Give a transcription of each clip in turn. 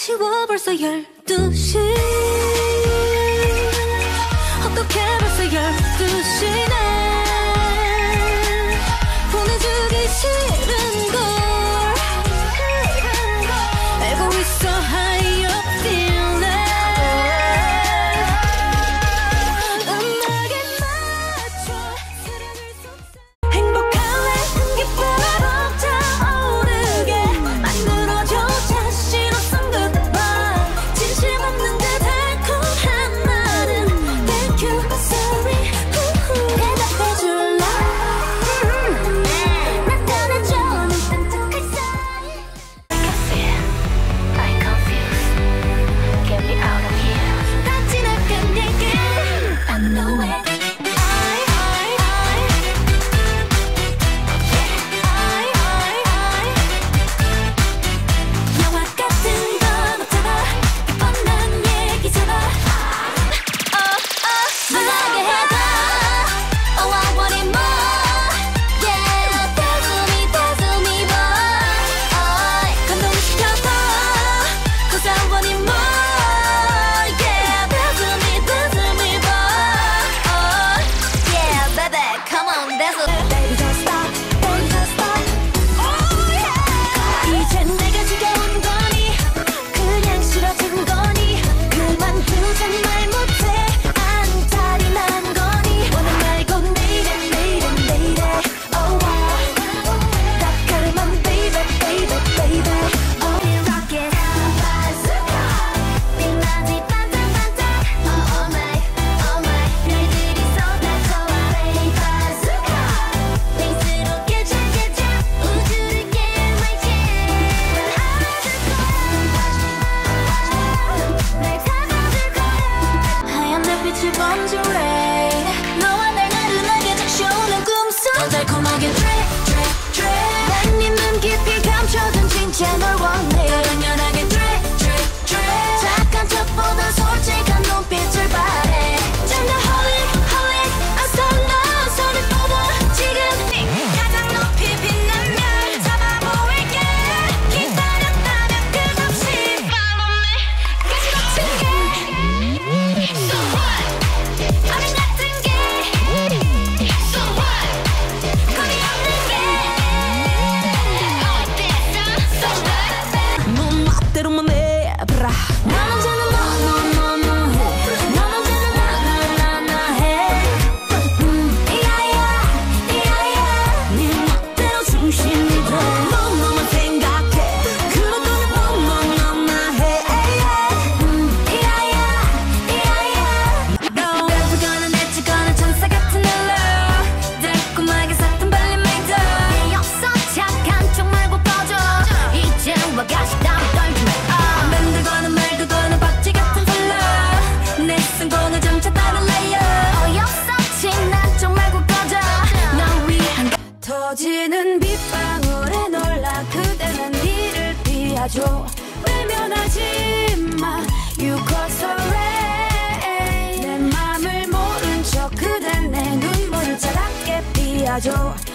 아쉬워 벌써 열두 시. 어떻게 벌써 열두 시나 That's a tierra. I do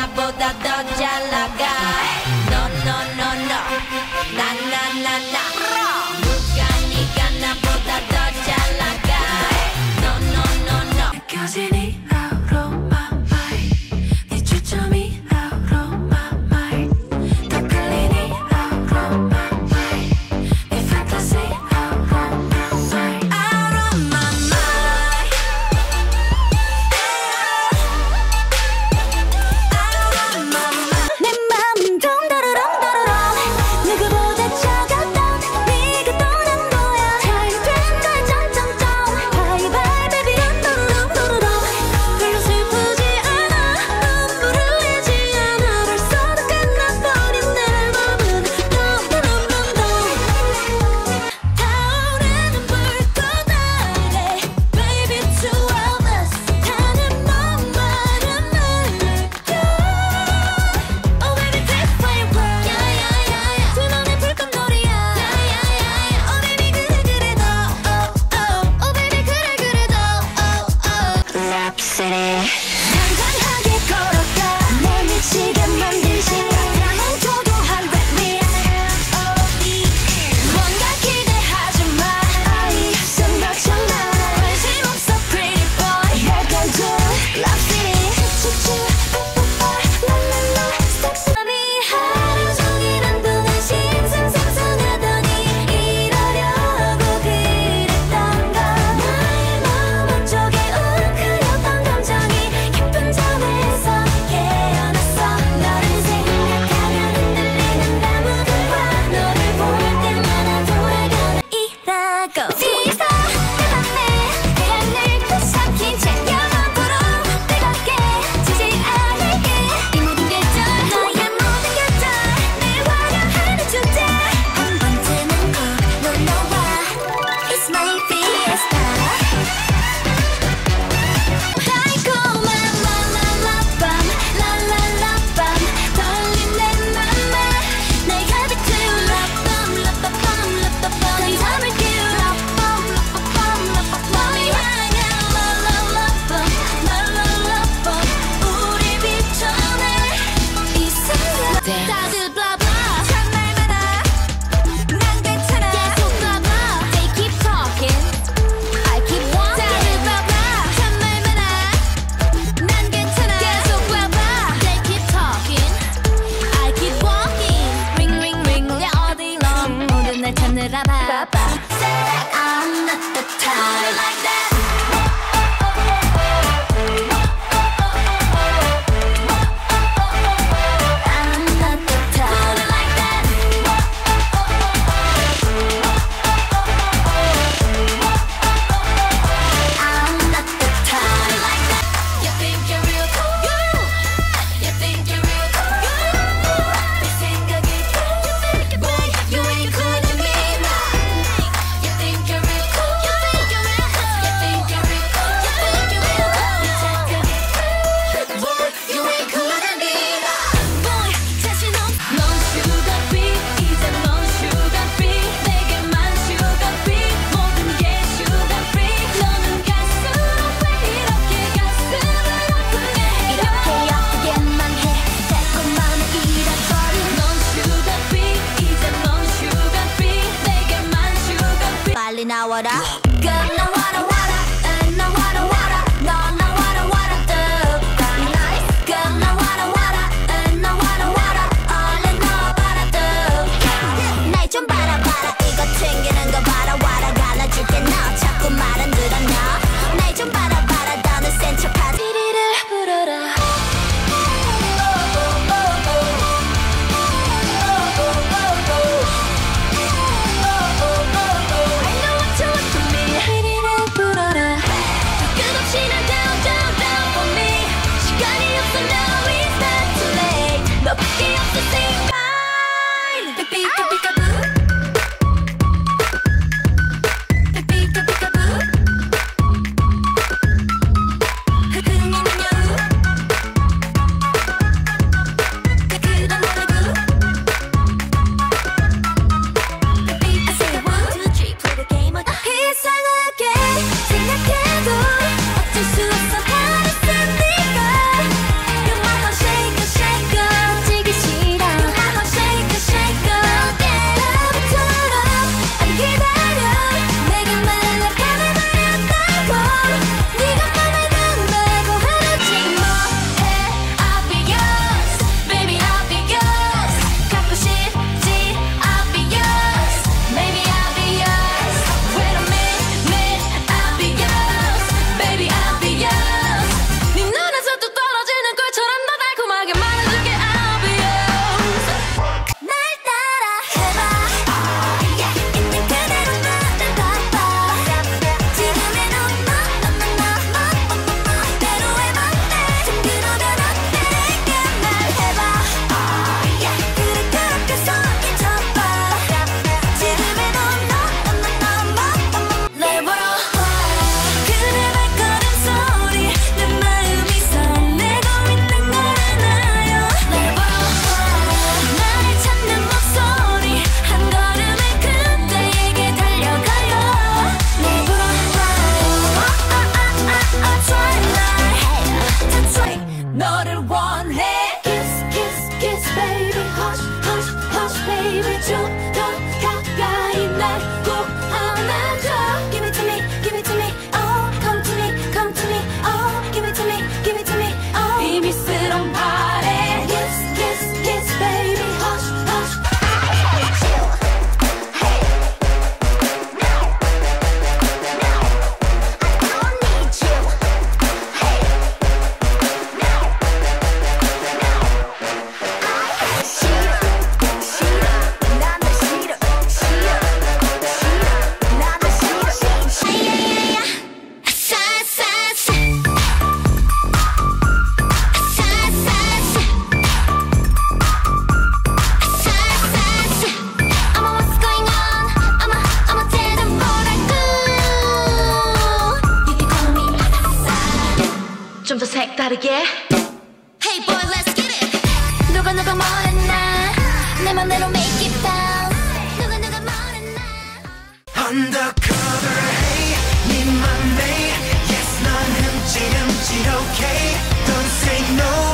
na boda No, no, no, no. Na, na, na, na. Muka ni ga na boda do jalaga No, no, no, 더 색다르게 Hey boy, let's get it. 누가 누가 뭐랬나? 내 맘대로 make it bounce. 누가 누가 뭐랬나? Undercover, hey, 네 맘에 Yes, 넌 흠칫 흠칫 okay Don't say no